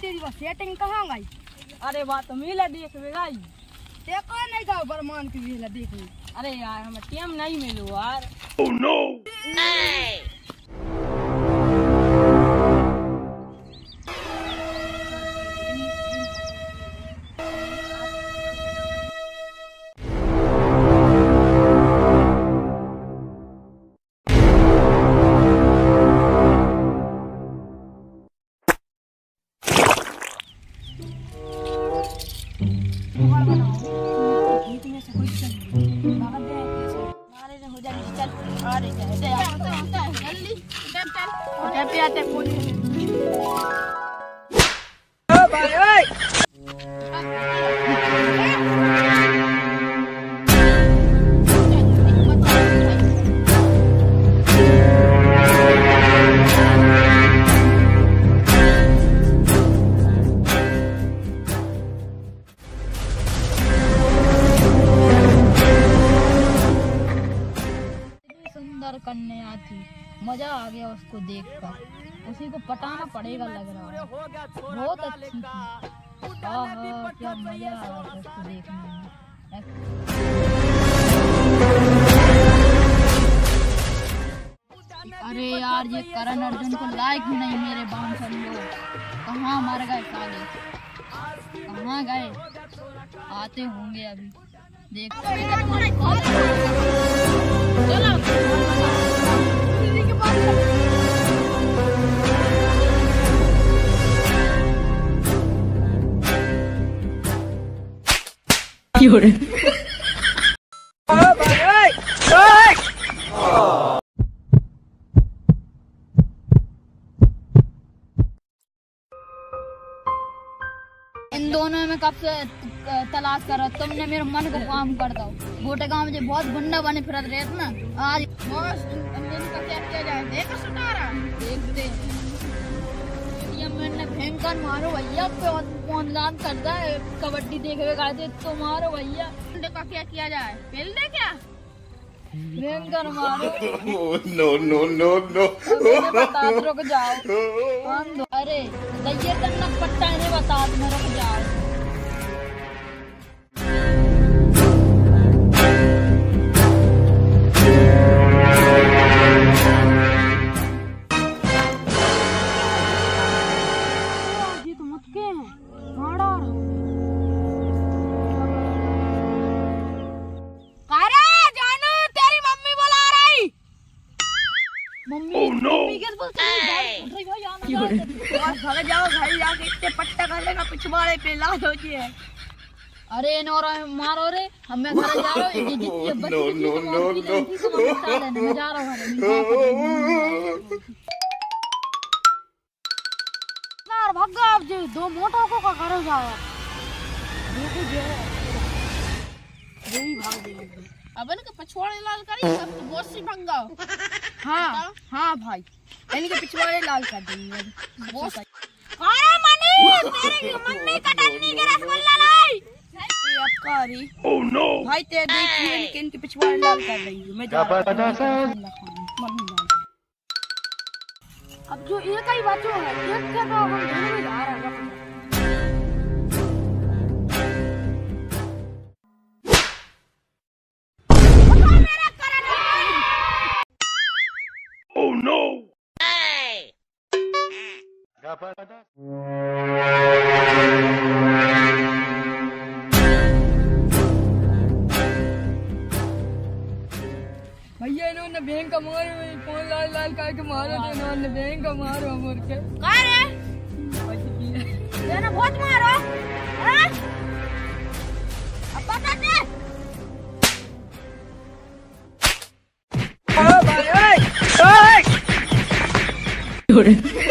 तेरी वो सेटिंग कहाँ गई? अरे बात मिला देख गई। देखो नहीं था बरमान की वेला देख अरे यार हमें टाइम नहीं मिलो यार। इतनी सुंदर कन्या थी मज़ा आ गया उसको देखकर। उसी को पटाना पड़ेगा लग रहा है। बहुत अच्छी थी। क्या मज़ा आ रहा था उसको देखने में। अरे यार, ये करण अर्जुन को लायक ही नहीं मेरे बांसर लोग कहाँ मर गए साले? कहाँ गए? आते होंगे अभी। देखते इन दोनों में कब से तलाश कर रहा तुमने मेरे मन को काम कर दो। गोटे गाँव मुझे बहुत गुंडा बने फिरत रहे थे ना आज बस इनका क्या किया जाए? देखो सुनारा देखते भयंकर मारो भैया ऑनलाइन करता है कबड्डी देख रहे थे तो मारो भैया। का क्या किया जाए? मिल दे क्या? भयंकर मारो। नो नो नो नो रुक जाओ। अरे तैयार करना पट्टा घर जाओ घर जाके इतने पट्टा पिछवाड़े पे अरे नौरा मारो रे हम मैं घर जा रहा हूँ ये No, no, no, no. जा रहा हूँ घर यार भाग आप जी दो मोटों को का करो जाओ यही भाग गई अब इनके पछवाड़े लाल करी सब तो बहुत सी भंग। हाँ हाँ भाई। इनके पिछवाड़े लाल कर देंगे। बहुत अरे मनी तेरी मम्मी का टन्नी के रसगुल्ला लाई। ये अबकारी ओह नो भाई ते देखिए इनके इनके पिछवाड़े लाल कर रही हूँ। मैं जा रहा हूँ। अब जो एक ही बच्चों है एक के तो हम? दोनों में जा रहे हैं भैया इन्होंने बैंक का मारो फ़ोन लाल लाल करके मारो तो इन्होंने बैंक का मारो मुड़ के। तेरा बहुत मारो। हाँ? अब बता दे भयंकर मारो